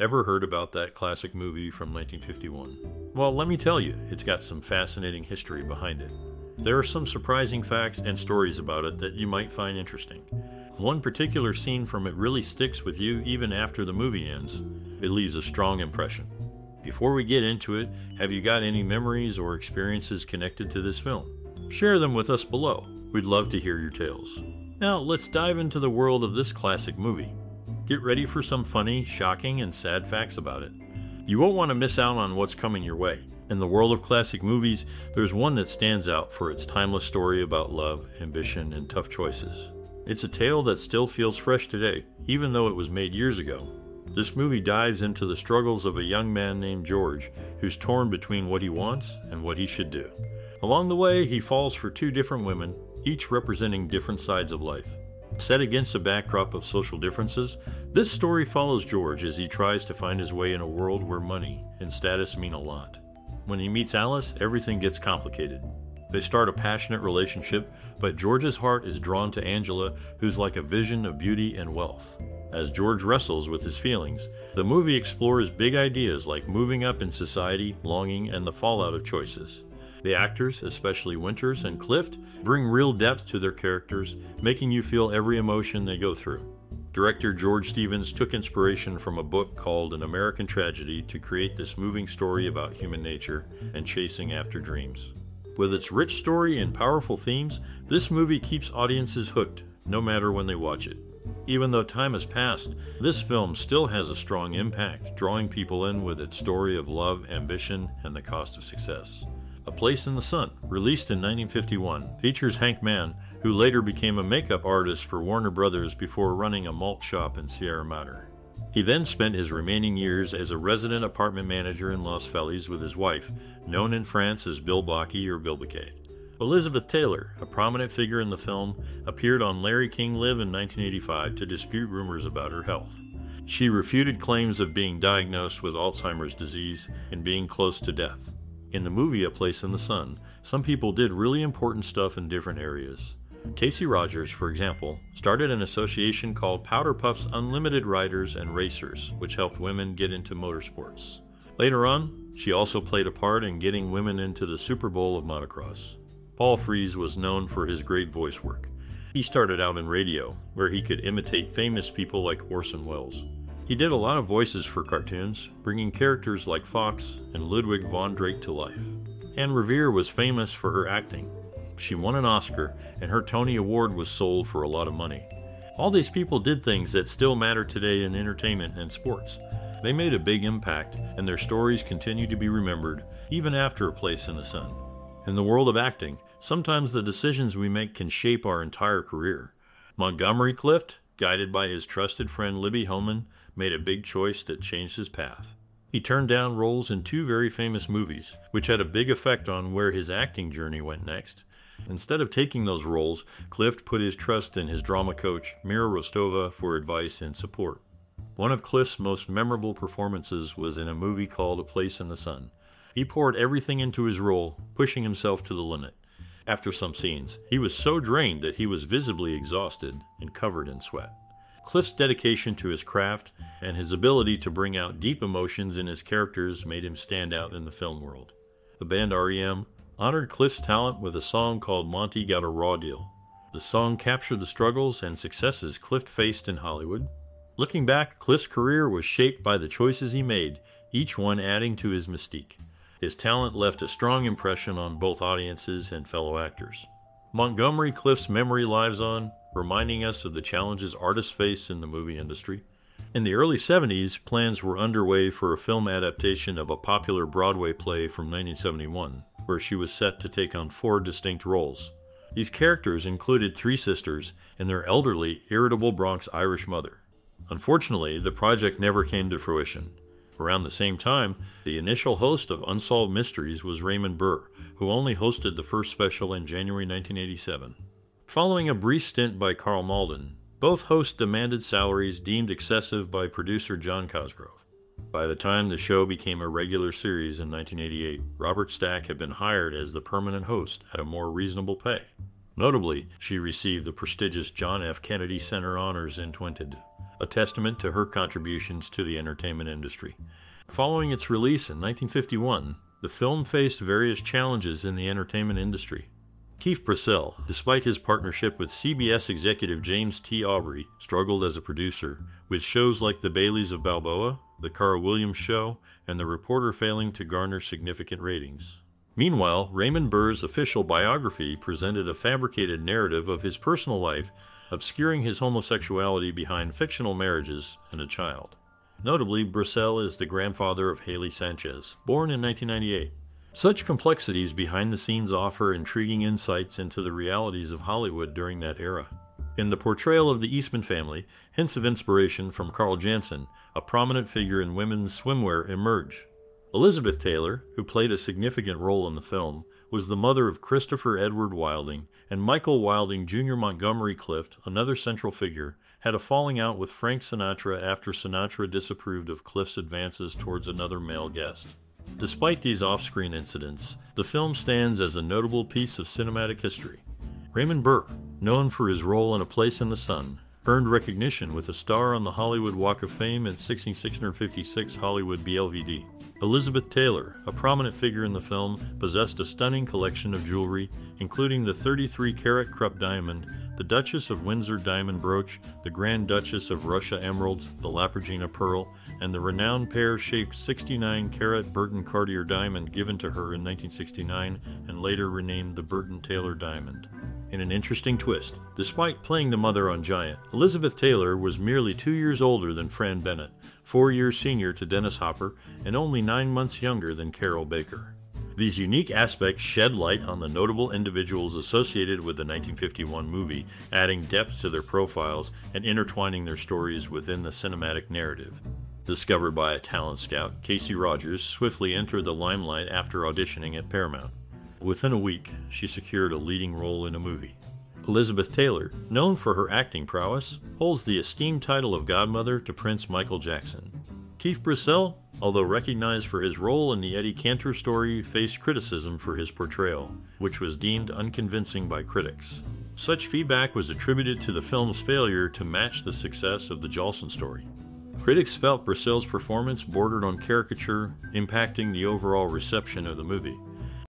Ever heard about that classic movie from 1951? Well, let me tell you, it's got some fascinating history behind it. There are some surprising facts and stories about it that you might find interesting. One particular scene from it really sticks with you even after the movie ends. It leaves a strong impression. Before we get into it, have you got any memories or experiences connected to this film? Share them with us below. We'd love to hear your tales. Now, let's dive into the world of this classic movie. Get ready for some funny, shocking, and sad facts about it. You won't want to miss out on what's coming your way. In the world of classic movies, there's one that stands out for its timeless story about love, ambition, and tough choices. It's a tale that still feels fresh today, even though it was made years ago. This movie dives into the struggles of a young man named George who's torn between what he wants and what he should do. Along the way, he falls for two different women each representing different sides of life. Set against a backdrop of social differences, this story follows George as he tries to find his way in a world where money and status mean a lot. When he meets Alice, everything gets complicated. They start a passionate relationship, but George's heart is drawn to Angela, who's like a vision of beauty and wealth. As George wrestles with his feelings, the movie explores big ideas like moving up in society, longing, and the fallout of choices. The actors, especially Winters and Clift, bring real depth to their characters, making you feel every emotion they go through. Director George Stevens took inspiration from a book called An American Tragedy to create this moving story about human nature and chasing after dreams. With its rich story and powerful themes, this movie keeps audiences hooked no matter when they watch it. Even though time has passed, this film still has a strong impact, drawing people in with its story of love, ambition, and the cost of success. A Place in the Sun, released in 1951, features Hank Mann, who later became a makeup artist for Warner Brothers before running a malt shop in Sierra Madre. He then spent his remaining years as a resident apartment manager in Los Feliz with his wife, known in France as Bill Bilbaki or Bilbake. Elizabeth Taylor, a prominent figure in the film, appeared on Larry King Live in 1985 to dispute rumors about her health. She refuted claims of being diagnosed with Alzheimer's disease and being close to death. In the movie A Place in the Sun, some people did really important stuff in different areas. Casey Rogers, for example, started an association called Powder Puffs Unlimited Riders and Racers, which helped women get into motorsports. Later on, she also played a part in getting women into the Super Bowl of motocross. Paul Frees was known for his great voice work. He started out in radio, where he could imitate famous people like Orson Welles. He did a lot of voices for cartoons, bringing characters like Fox and Ludwig von Drake to life. Anne Revere was famous for her acting. She won an Oscar, and her Tony Award was sold for a lot of money. All these people did things that still matter today in entertainment and sports. They made a big impact, and their stories continue to be remembered even after a place in the sun. In the world of acting, sometimes the decisions we make can shape our entire career. Montgomery Clift, guided by his trusted friend Libby Holman, made a big choice that changed his path. He turned down roles in two very famous movies, which had a big effect on where his acting journey went next. Instead of taking those roles, Clift put his trust in his drama coach, Mira Rostova, for advice and support. One of Clift's most memorable performances was in a movie called A Place in the Sun. He poured everything into his role, pushing himself to the limit. After some scenes, he was so drained that he was visibly exhausted and covered in sweat. Clift's dedication to his craft and his ability to bring out deep emotions in his characters made him stand out in the film world. The band REM honored Clift's talent with a song called Monty Got a Raw Deal. The song captured the struggles and successes Cliff faced in Hollywood. Looking back, Clift's career was shaped by the choices he made, each one adding to his mystique. His talent left a strong impression on both audiences and fellow actors. Montgomery Clift's memory lives on, reminding us of the challenges artists face in the movie industry. In the early 70s, plans were underway for a film adaptation of a popular Broadway play from 1971, where she was set to take on four distinct roles. These characters included three sisters and their elderly, irritable Bronx Irish mother. Unfortunately, the project never came to fruition. Around the same time, the initial host of Unsolved Mysteries was Raymond Burr, who only hosted the first special in January 1987. Following a brief stint by Karl Malden, both hosts demanded salaries deemed excessive by producer John Cosgrove. By the time the show became a regular series in 1988, Robert Stack had been hired as the permanent host at a more reasonable pay. Notably, she received the prestigious John F. Kennedy Center honors in Twinted. A testament to her contributions to the entertainment industry. Following its release in 1951, the film faced various challenges in the entertainment industry. Keefe Brasselle, despite his partnership with CBS executive James T. Aubrey, struggled as a producer, with shows like The Baileys of Balboa, The Cara Williams Show, and The Reporter failing to garner significant ratings. Meanwhile, Raymond Burr's official biography presented a fabricated narrative of his personal life, obscuring his homosexuality behind fictional marriages and a child. Notably, Brasselle is the grandfather of Haley Sanchez, born in 1998. Such complexities behind the scenes offer intriguing insights into the realities of Hollywood during that era. In the portrayal of the Eastman family, hints of inspiration from Carl Jantzen, a prominent figure in women's swimwear, emerge. Elizabeth Taylor, who played a significant role in the film, was the mother of Christopher Edward Wilding, and Michael Wilding Jr. Montgomery Clift, another central figure, had a falling out with Frank Sinatra after Sinatra disapproved of Clift's advances towards another male guest. Despite these off screen incidents, the film stands as a notable piece of cinematic history. Raymond Burr, known for his role in A Place in the Sun, earned recognition with a star on the Hollywood Walk of Fame and 16656 Hollywood BLVD. Elizabeth Taylor, a prominent figure in the film, possessed a stunning collection of jewelry, including the 33 carat Krupp diamond, the Duchess of Windsor diamond brooch, the Grand Duchess of Russia emeralds, the La Peregrina pearl, and the renowned pear shaped 69 carat Burton Cartier diamond given to her in 1969 and later renamed the Burton Taylor diamond. In an interesting twist, despite playing the mother on Giant, Elizabeth Taylor was merely two years older than Fran Bennett, four years senior to Dennis Hopper, and only nine months younger than Carroll Baker. These unique aspects shed light on the notable individuals associated with the 1951 movie, adding depth to their profiles and intertwining their stories within the cinematic narrative. Discovered by a talent scout, Casey Rogers swiftly entered the limelight after auditioning at Paramount. Within a week, she secured a leading role in a movie. Elizabeth Taylor, known for her acting prowess, holds the esteemed title of godmother to Prince Michael Jackson. Keefe Brasselle, although recognized for his role in the Eddie Cantor story, faced criticism for his portrayal, which was deemed unconvincing by critics. Such feedback was attributed to the film's failure to match the success of the Jolson story. Critics felt Brasselle's performance bordered on caricature, impacting the overall reception of the movie.